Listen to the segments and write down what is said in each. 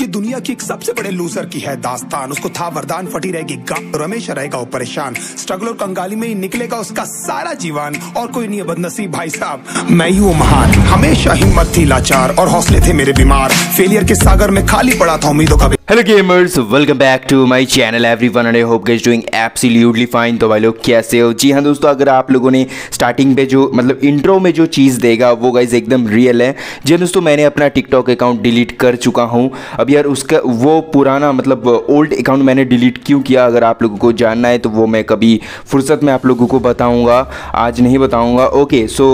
ये दुनिया की एक सबसे बड़े लूजर की है दास्तान। उसको था वरदान, फटी रहेगी रमेश रहेगा वो परेशान। स्ट्रगल और कंगाली में ही निकलेगा उसका सारा जीवन। और कोई नहीं बदनसीब भाई साहब। मैं ही वो महान। हमेशा हिम्मत थी लाचार और हौसले थे मेरे बीमार। फेलियर के सागर में खाली पड़ा था, उम्मीदों का hello gamers welcome back to my channel everyone and I hope guys doing absolutely fine तो भाई लोग, कैसे हो? जी हाँ दोस्तों, अगर आप लोगों ने स्टार्टिंग पे जो मतलब इंट्रो में जो चीज़ देगा, वो गाइस एकदम रियल है। जी हाँ दोस्तों, मैंने अपना टिकटॉक अकाउंट डिलीट कर चुका हूँ। अब यार उसका, वो पुराना मतलब ओल्ड अकाउंट मैंने डिलीट क्यों किया, अगर आप लोगों को जानना है तो वो मैं कभी फुर्सत में आप लोगों को बताऊँगा। आज नहीं बताऊँगा। ओके सो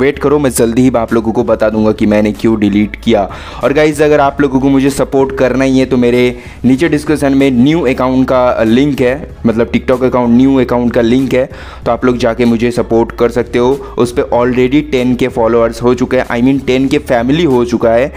वेट करो, मैं जल्दी ही आप लोगों को बता दूँगा कि मैंने क्यों डिलीट किया। और गाइज़ अगर आप लोगों को मुझे सपोर्ट करना ही है तो मेरे नीचे डिस्क्रिप्शन में न्यू अकाउंट का लिंक है। मतलब टिकटॉक अकाउंट न्यू अकाउंट का लिंक है। तो आप लोग जाके मुझे सपोर्ट कर सकते हो। उस पर ऑलरेडी टेन के फॉलोअर्स हो चुके हैं। आई मीन टेन के फैमिली हो चुका है।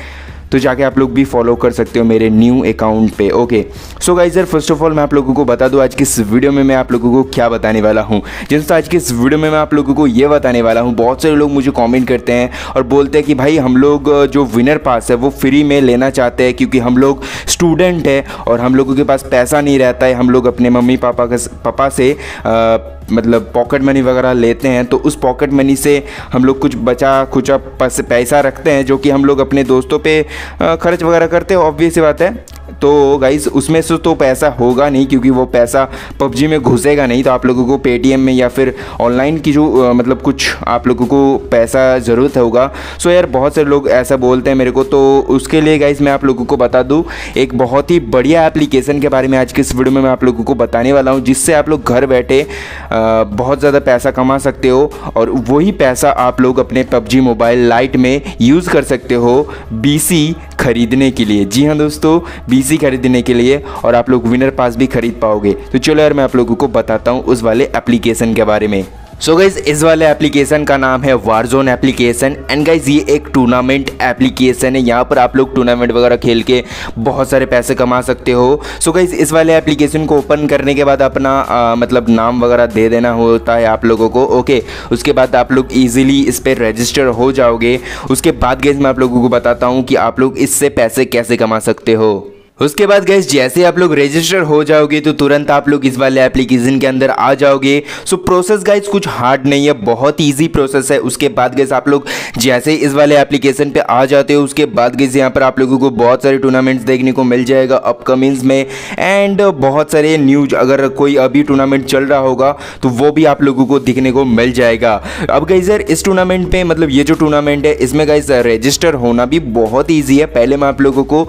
तो जाके आप लोग भी फॉलो कर सकते हो मेरे न्यू अकाउंट पे okay so guys sir first of all मैं आप लोगों को बता दूँ आज की इस वीडियो में मैं आप लोगों को क्या बताने वाला हूँ? जिस आज की इस वीडियो में मैं आप लोगों को ये बताने वाला हूँ बहुत सारे लोग मुझे कॉमेंट करते हैं और बोलते हैं कि भाई हम लोग जो विनर पास है वो फ्री में लेना चाहते हैं क्योंकि हम लोग स्टूडेंट है और हम लोगों के पास पैसा नहीं रहता है हम लोग अपने मम्मी पापा का पापा से आ, मतलब पॉकेट मनी वगैरह लेते हैं तो उस पॉकेट मनी से हम लोग कुछ बचा, कुछ पैसा रखते हैं, जो कि हम लोग अपने दोस्तों पे खर्च वगैरह करते हैं। ऑब्वियस बात है तो गाइज़ उसमें से तो पैसा होगा नहीं क्योंकि वो पैसा पबजी में घुसेगा नहीं तो आप लोगों को पेटीएम में या फिर ऑनलाइन की जो आ, मतलब कुछ आप लोगों को पैसा ज़रूरत होगा। सो यार बहुत सारे लोग ऐसा बोलते हैं मेरे को तो उसके लिए गाइज़ मैं आप लोगों को बता दूँ एक बहुत ही बढ़िया एप्लीकेशन के बारे में आज के इस वीडियो में मैं आप लोगों को बताने वाला हूँ जिससे आप लोग घर बैठे बहुत ज़्यादा पैसा कमा सकते हो और वही पैसा आप लोग अपने पबजी मोबाइल लाइट में यूज़ कर सकते हो BC खरीदने के लिए। जी हाँ दोस्तों बीसी खरीदने के लिए और आप लोग विनर पास भी खरीद पाओगे। तो चलो यार, मैं आप लोगों को बताता हूँ उस वाले एप्लीकेशन के बारे में। सो गाइज़ इस वाले एप्लीकेशन का नाम है वारजोन एप्लीकेशन एंड गाइज़ ये एक टूर्नामेंट एप्लीकेशन है। यहाँ पर आप लोग टूर्नामेंट वगैरह खेल के बहुत सारे पैसे कमा सकते हो। सो so गाइज़ इस वाले एप्लीकेशन को ओपन करने के बाद अपना आ, मतलब नाम वगैरह दे देना होता है आप लोगों को। ओके उसके बाद आप लोग ईजिली इस पर रजिस्टर हो जाओगे। उसके बाद गाइज़ मैं आप लोगों को बताता हूँ कि आप लोग इससे पैसे कैसे कमा सकते हो। उसके बाद गैस जैसे आप लोग रजिस्टर हो जाओगे तो तुरंत आप लोग इस वाले एप्लीकेशन के अंदर आ जाओगे। सो प्रोसेस गाइज़ कुछ हार्ड नहीं है, बहुत ईजी प्रोसेस है। उसके बाद गैस आप लोग जैसे इस वाले एप्लीकेशन पे आ जाते हो, उसके बाद गैस यहाँ पर आप लोगों को बहुत सारे टूर्नामेंट्स देखने को मिल जाएगा अपकमिंग्स में। एंड बहुत सारे न्यूज़ अगर कोई अभी टूर्नामेंट चल रहा होगा तो वो भी आप लोगों को दिखने को मिल जाएगा। अब गाइज़ यार, इस टूर्नामेंट पे मतलब ये जो टूर्नामेंट है, इसमें गाइज़ रजिस्टर होना भी बहुत ईजी है। पहले मैं आप लोगों को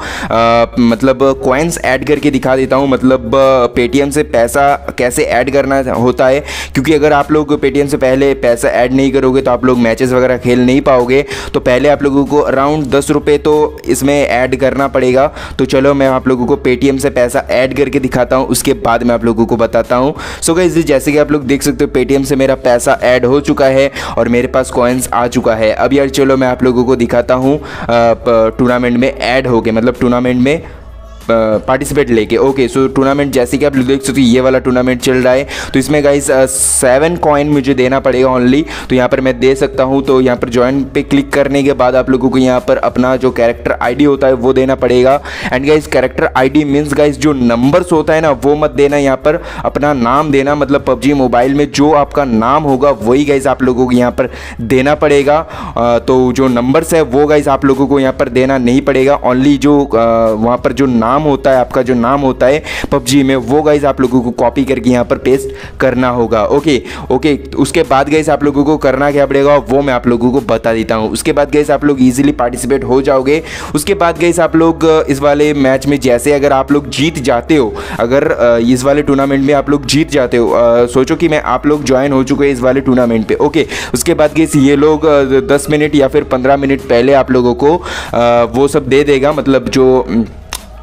मतलब कॉइन्स ऐड करके दिखा देता हूँ। मतलब पेटीएम से पैसा कैसे ऐड करना होता है? क्योंकि अगर आप लोग पेटीएम से पहले पैसा ऐड नहीं करोगे तो आप लोग मैचेस वगैरह खेल नहीं पाओगे। तो पहले आप लोगों को अराउंड दस रुपये तो इसमें ऐड करना पड़ेगा। तो चलो, मैं आप लोगों को पेटीएम से पैसा ऐड करके दिखाता हूँ। उसके बाद मैं आप लोगों को बताता हूँ। सो गई जैसे कि आप लोग देख सकते हो पेटीएम से मेरा पैसा ऐड हो चुका है और मेरे पास कॉइन्स आ चुका है। अब यार, चलो, मैं आप लोगों को दिखाता हूँ टूर्नामेंट में ऐड हो गए। मतलब टूर्नामेंट में पार्टिसिपेट लेके। ओके सो टूर्नामेंट जैसे कि आप लोग देख सकते हो, ये वाला टूर्नामेंट चल रहा है। तो इसमें गाइस सेवन कॉइन मुझे देना पड़ेगा ओनली तो यहाँ पर मैं दे सकता हूँ तो यहाँ पर ज्वाइन पे क्लिक करने के बाद आप लोगों को यहाँ पर अपना जो कैरेक्टर आईडी होता है, वो देना पड़ेगा। And guys character ID means guys जो नंबर्स होता है ना, वो मत देना यहाँ पर। अपना नाम देना मतलब पबजी मोबाइल में जो आपका नाम होगा, वही गाइज़ आप लोगों को यहाँ पर देना पड़ेगा। तो जो नंबर्स है, वो गाइज़ आप लोगों को यहाँ पर देना नहीं पड़ेगा। ओनली जो वहाँ पर जो नाम नाम होता है, आपका जो नाम होता है, पबजी में, वो गाइज़ आप लोगों को कॉपी करके यहाँ पर पेस्ट करना होगा ओके ओके उसके बाद गाइज़ आप लोगों को करना क्या पड़ेगा, वो मैं आप लोगों को बता देता हूँ। उसके बाद गाइज़ आप लोग ईजिली पार्टिसिपेट हो जाओगे। उसके बाद गाइज़ आप लोग, इस वाले मैच में जैसे अगर आप लोग जीत जाते हो, अगर इस वाले टूर्नामेंट में आप लोग जीत जाते हो सोचो कि मैं आप लोग ज्वाइन हो चुके हैं इस वाले टूर्नामेंट पे ओके उसके बाद गाइज़ ये लोग दस मिनट या फिर पंद्रह मिनट पहले आप लोगों को वो सब दे देगा मतलब जो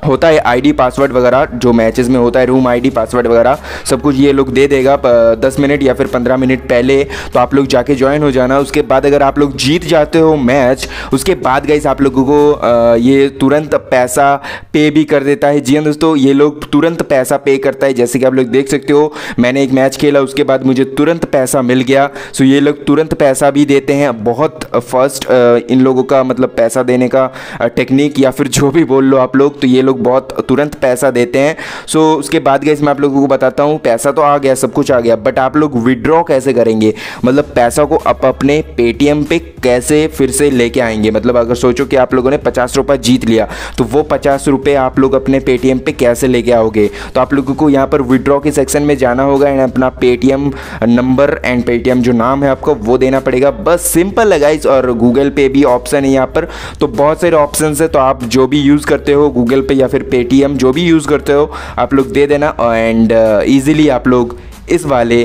होता है आईडी पासवर्ड वगैरह, जो मैचेस में होता है रूम आईडी पासवर्ड वगैरह, सब कुछ ये लोग दे देगा दस मिनट या फिर पंद्रह मिनट पहले तो आप लोग जाके ज्वाइन हो जाना। उसके बाद अगर आप लोग जीत जाते हो मैच उसके बाद गई आप लोगों को ये तुरंत पैसा पे भी कर देता है। जी हाँ दोस्तों, ये लोग तुरंत पैसा पे करता है। जैसे कि आप लोग देख सकते हो, मैंने एक मैच खेला, उसके बाद मुझे तुरंत पैसा मिल गया। सो ये लोग तुरंत पैसा भी देते हैं। बहुत फ़र्स्ट इन लोगों का मतलब पैसा देने का टेक्निक या फिर जो भी बोल लो आप लोग तो ये लोग बहुत तुरंत पैसा देते हैं। सो उसके बाद गए मैं आप लोगों को बताता हूँ, पैसा तो आ गया, सब कुछ आ गया बट आप लोग विड्रॉ कैसे करेंगे? मतलब पैसा को आप अपने पेटीएम पे कैसे फिर से लेके आएँगे? मतलब अगर सोचो कि आप लोगों ने पचास रुपये जीत लिया तो वो पचास रुपये आप लोग अपने पेटीएम पे कैसे लेके आओगे? तो आप लोगों को यहाँ पर विड्रॉ के सेक्शन में जाना होगा एंड अपना पेटीएम नंबर एंड पेटीएम जो नाम है आपको वो देना पड़ेगा। बस सिंपल है और गूगल पे भी ऑप्शन है यहाँ पर। तो बहुत सारे ऑप्शन है तो आप जो भी यूज़ करते हो गूगल पे या फिर पेटीएम जो भी यूज़ करते हो आप लोग दे देना। एंड ईजिली uh, आप लोग इस वाले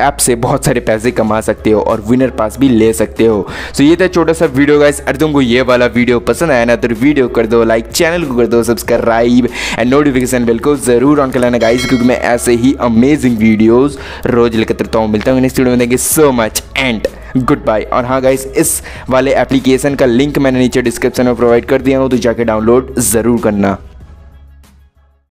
ऐप से बहुत सारे पैसे कमा सकते हो और विनर पास भी ले सकते हो। सो ये था छोटा सा वीडियो गाइस अगर तुमको ये वाला वीडियो पसंद आया ना तो वीडियो कर दो लाइक चैनल को कर दो सब्सक्राइब एंड नोटिफिकेशन बिल को ज़रूर ऑन कर लेना गाइस क्योंकि मैं ऐसे ही अमेजिंग वीडियोज़ रोज लेकर रहता हूँ मिलता हूँ। नेक्स्ट वीडियो में देंगे so much and good bye और हाँ गाइस इस वाले एप्लीकेशन का लिंक मैंने नीचे डिस्क्रिप्शन में प्रोवाइड कर दिया हूँ तो जाके डाउनलोड ज़रूर करना।